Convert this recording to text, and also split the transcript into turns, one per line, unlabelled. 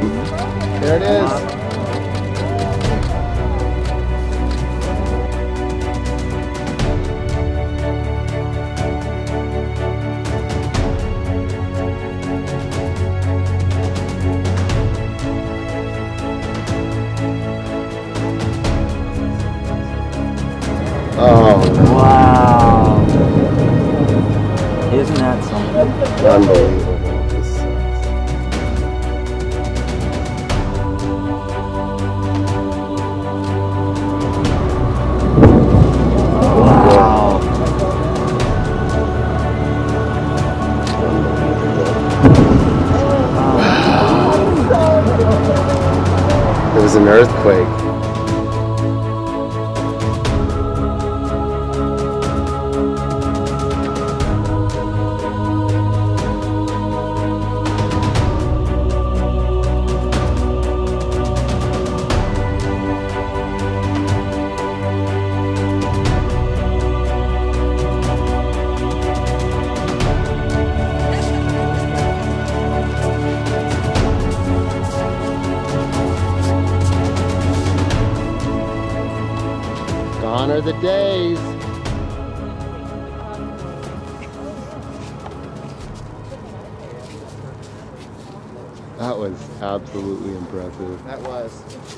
There it is. Oh,
Wow. Isn't that something?
unbelievable. It an earthquake. Gone are the days. That was absolutely impressive.
That was.